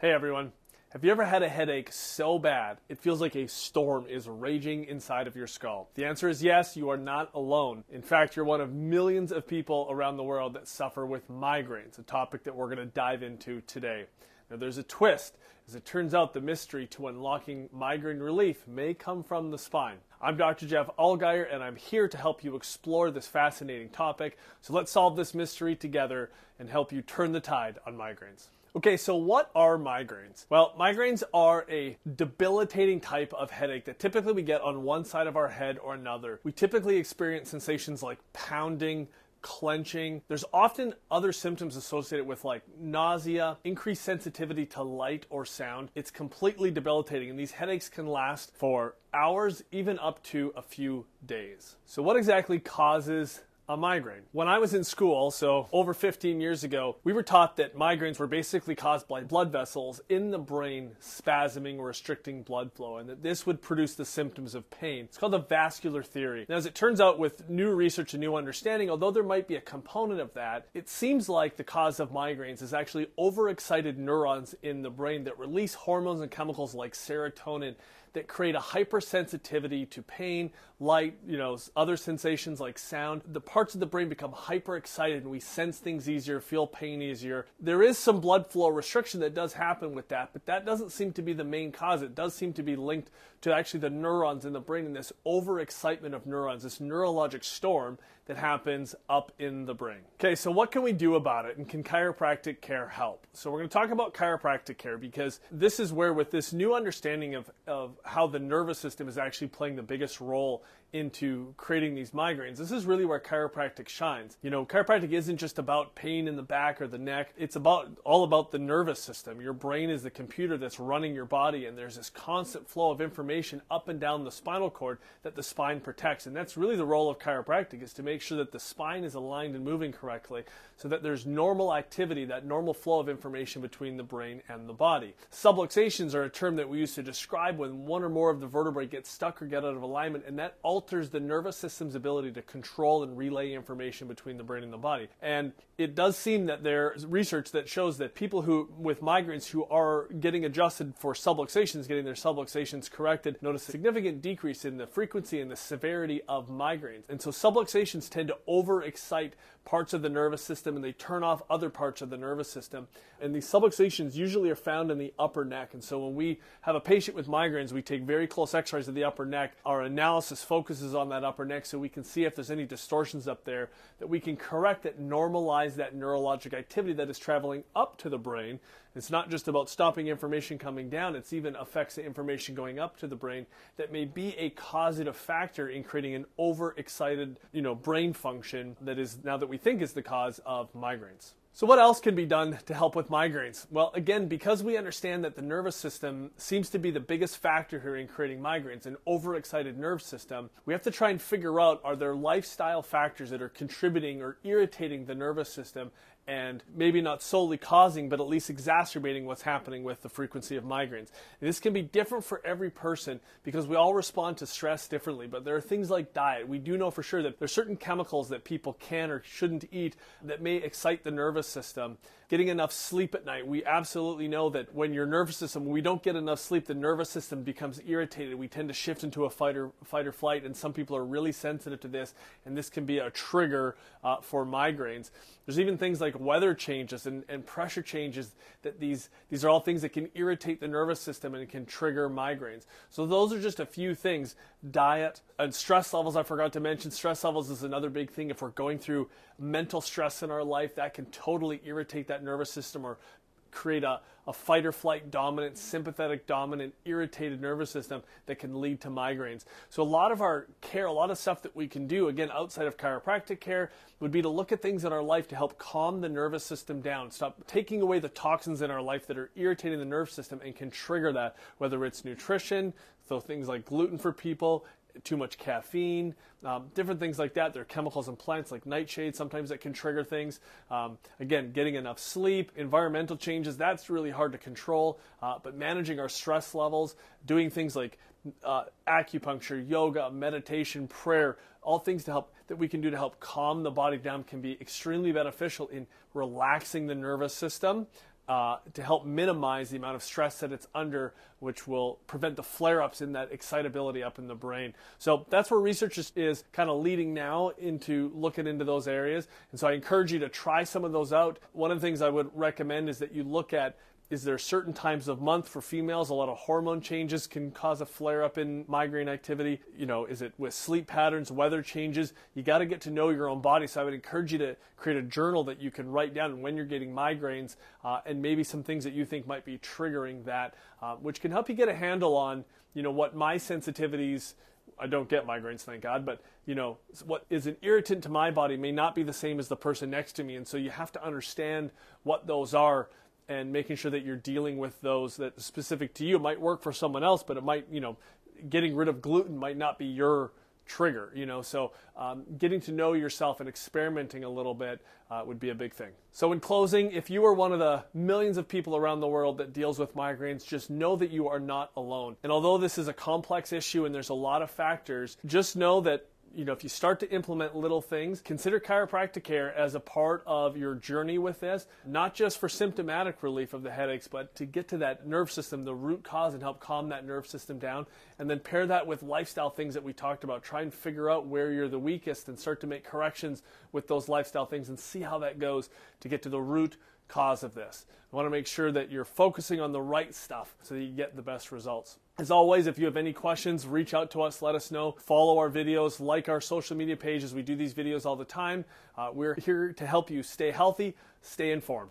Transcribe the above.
Hey everyone. Have you ever had a headache so bad it feels like a storm is raging inside of your skull? The answer is yes, you are not alone. In fact, you're one of millions of people around the world that suffer with migraines, a topic that we're going to dive into today. Now, there's a twist. As it turns out, the mystery to unlocking migraine relief may come from the spine. I'm Dr. Jeff Allgaier, and I'm here to help you explore this fascinating topic. So let's solve this mystery together and help you turn the tide on migraines. Okay, so what are migraines? Well, migraines are a debilitating type of headache that typically we get on one side of our head or another. We typically experience sensations like pounding, clenching. There's often other symptoms associated with like nausea, increased sensitivity to light or sound. It's completely debilitating, and these headaches can last for hours, even up to a few days. So, what exactly causes a migraine. When I was in school, so over 15 years ago, we were taught that migraines were basically caused by blood vessels in the brain spasming or restricting blood flow, and that this would produce the symptoms of pain. It's called the vascular theory. Now, as it turns out, with new research and new understanding, although there might be a component of that, it seems like the cause of migraines is actually overexcited neurons in the brain that release hormones and chemicals like serotonin that create a hypersensitivity to pain, light, you know, other sensations like sound. The parts of the brain become hyper excited and we sense things easier, feel pain easier. There is some blood flow restriction that does happen with that, but that doesn't seem to be the main cause. It does seem to be linked to actually the neurons in the brain and this overexcitement of neurons, this neurologic storm that happens up in the brain. Okay, so what can we do about it and can chiropractic care help? So we're going to talk about chiropractic care because this is where with this new understanding of, of how the nervous system is actually playing the biggest role into creating these migraines. This is really where chiropractic shines. You know, chiropractic isn't just about pain in the back or the neck. It's about all about the nervous system. Your brain is the computer that's running your body and there's this constant flow of information up and down the spinal cord that the spine protects. And that's really the role of chiropractic is to make sure that the spine is aligned and moving correctly so that there's normal activity, that normal flow of information between the brain and the body. Subluxations are a term that we use to describe when one or more of the vertebrae get stuck or get out of alignment and that alters the nervous system's ability to control and relay information between the brain and the body. And it does seem that there's research that shows that people who with migraines who are getting adjusted for subluxations, getting their subluxations corrected, notice a significant decrease in the frequency and the severity of migraines. And so subluxations tend to overexcite parts of the nervous system and they turn off other parts of the nervous system. And these subluxations usually are found in the upper neck. And so when we have a patient with migraines, we take very close x-rays of the upper neck. Our analysis focuses focuses on that upper neck so we can see if there's any distortions up there that we can correct that normalize that neurologic activity that is traveling up to the brain. It's not just about stopping information coming down, it's even affects the information going up to the brain that may be a causative factor in creating an overexcited, you know, brain function that is now that we think is the cause of migraines. So, what else can be done to help with migraines? Well, again, because we understand that the nervous system seems to be the biggest factor here in creating migraines, an overexcited nerve system, we have to try and figure out are there lifestyle factors that are contributing or irritating the nervous system and maybe not solely causing, but at least exacerbating what's happening with the frequency of migraines. And this can be different for every person because we all respond to stress differently, but there are things like diet. We do know for sure that there's certain chemicals that people can or shouldn't eat that may excite the nervous system. Getting enough sleep at night. We absolutely know that when your nervous system, when we don't get enough sleep, the nervous system becomes irritated. We tend to shift into a fight or, fight or flight, and some people are really sensitive to this, and this can be a trigger uh, for migraines. There's even things like weather changes and, and pressure changes that these these are all things that can irritate the nervous system and can trigger migraines. So those are just a few things. Diet and stress levels I forgot to mention. Stress levels is another big thing. If we're going through mental stress in our life, that can totally irritate that nervous system or create a, a fight or flight dominant, sympathetic dominant, irritated nervous system that can lead to migraines. So, a lot of our care, a lot of stuff that we can do, again, outside of chiropractic care, would be to look at things in our life to help calm the nervous system down, stop taking away the toxins in our life that are irritating the nerve system and can trigger that, whether it's nutrition, so things like gluten for people, too much caffeine, um, different things like that. There are chemicals in plants like nightshade sometimes that can trigger things. Um, again, getting enough sleep, environmental changes, that's really hard to control. Uh, but managing our stress levels, doing things like uh, acupuncture, yoga, meditation, prayer, all things to help that we can do to help calm the body down can be extremely beneficial in relaxing the nervous system uh, to help minimize the amount of stress that it's under, which will prevent the flare ups in that excitability up in the brain. So that's where research is, is kind of leading now into looking into those areas. And so I encourage you to try some of those out. One of the things I would recommend is that you look at is there certain times of month for females? A lot of hormone changes can cause a flare up in migraine activity. You know, is it with sleep patterns, weather changes? You got to get to know your own body. So I would encourage you to create a journal that you can write down when you're getting migraines uh, and maybe some things that you think might be triggering that, uh, which can help you get a handle on, you know, what my sensitivities I don't get migraines, thank God, but you know, what is an irritant to my body may not be the same as the person next to me. And so you have to understand what those are and making sure that you're dealing with those that specific to you. It might work for someone else, but it might, you know, getting rid of gluten might not be your trigger, you know. So um, getting to know yourself and experimenting a little bit uh, would be a big thing. So in closing, if you are one of the millions of people around the world that deals with migraines, just know that you are not alone. And although this is a complex issue and there's a lot of factors, just know that you know, if you start to implement little things, consider chiropractic care as a part of your journey with this, not just for symptomatic relief of the headaches, but to get to that nerve system, the root cause, and help calm that nerve system down. And then pair that with lifestyle things that we talked about. Try and figure out where you're the weakest and start to make corrections with those lifestyle things and see how that goes to get to the root cause of this. I want to make sure that you're focusing on the right stuff so that you get the best results. As always, if you have any questions, reach out to us, let us know. Follow our videos, like our social media pages. We do these videos all the time. Uh, we're here to help you stay healthy, stay informed.